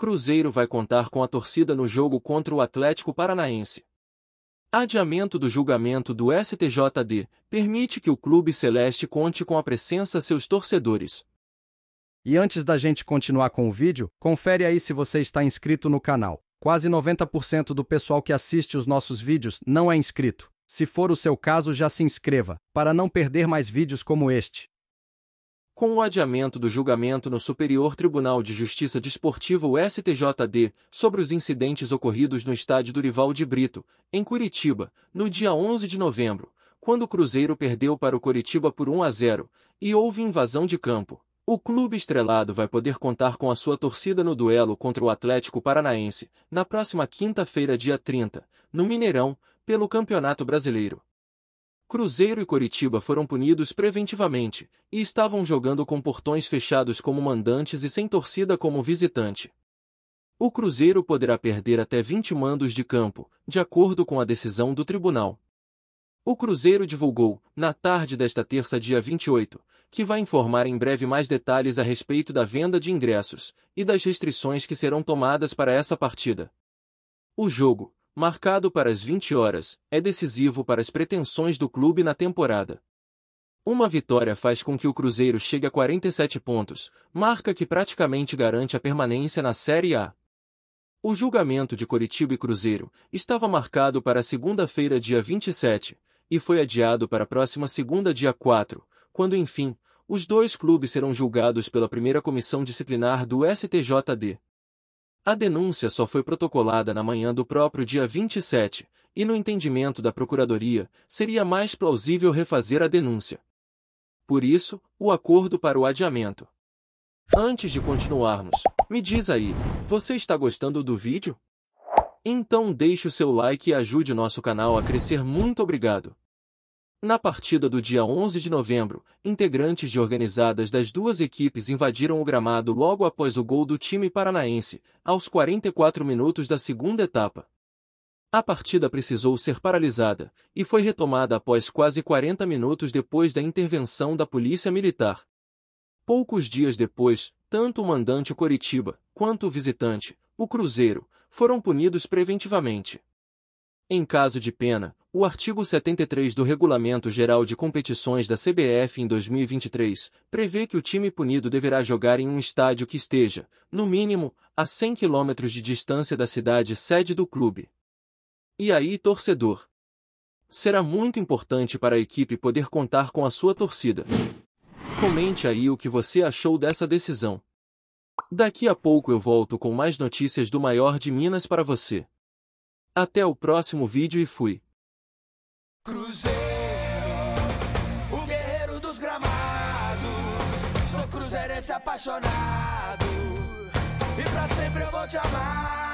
Cruzeiro vai contar com a torcida no jogo contra o Atlético Paranaense. Adiamento do julgamento do STJD permite que o Clube Celeste conte com a presença seus torcedores. E antes da gente continuar com o vídeo, confere aí se você está inscrito no canal. Quase 90% do pessoal que assiste os nossos vídeos não é inscrito. Se for o seu caso, já se inscreva, para não perder mais vídeos como este. Com o adiamento do julgamento no Superior Tribunal de Justiça Desportiva STJD sobre os incidentes ocorridos no estádio Durival de Brito, em Curitiba, no dia 11 de novembro, quando o Cruzeiro perdeu para o Curitiba por 1 a 0 e houve invasão de campo. O clube estrelado vai poder contar com a sua torcida no duelo contra o Atlético Paranaense, na próxima quinta-feira, dia 30, no Mineirão, pelo Campeonato Brasileiro. Cruzeiro e Coritiba foram punidos preventivamente e estavam jogando com portões fechados como mandantes e sem torcida como visitante. O Cruzeiro poderá perder até 20 mandos de campo, de acordo com a decisão do tribunal. O Cruzeiro divulgou, na tarde desta terça dia 28, que vai informar em breve mais detalhes a respeito da venda de ingressos e das restrições que serão tomadas para essa partida. O jogo, marcado para as 20 horas, é decisivo para as pretensões do clube na temporada. Uma vitória faz com que o Cruzeiro chegue a 47 pontos, marca que praticamente garante a permanência na Série A. O julgamento de Coritiba e Cruzeiro estava marcado para segunda-feira, dia 27, e foi adiado para a próxima segunda, dia 4, quando enfim, os dois clubes serão julgados pela primeira comissão disciplinar do STJD. A denúncia só foi protocolada na manhã do próprio dia 27, e no entendimento da Procuradoria, seria mais plausível refazer a denúncia. Por isso, o acordo para o adiamento. Antes de continuarmos, me diz aí, você está gostando do vídeo? Então deixe o seu like e ajude o nosso canal a crescer muito obrigado. Na partida do dia 11 de novembro, integrantes de organizadas das duas equipes invadiram o gramado logo após o gol do time paranaense, aos 44 minutos da segunda etapa. A partida precisou ser paralisada, e foi retomada após quase 40 minutos depois da intervenção da Polícia Militar. Poucos dias depois, tanto o mandante Coritiba, quanto o visitante, o Cruzeiro, foram punidos preventivamente. Em caso de pena, o artigo 73 do Regulamento Geral de Competições da CBF em 2023 prevê que o time punido deverá jogar em um estádio que esteja, no mínimo, a 100 km de distância da cidade sede do clube. E aí, torcedor? Será muito importante para a equipe poder contar com a sua torcida. Comente aí o que você achou dessa decisão. Daqui a pouco eu volto com mais notícias do maior de Minas para você. Até o próximo vídeo e fui. Cruzeiro, o guerreiro dos gramados. Sou cruzeirense apaixonado. E pra sempre eu vou te amar.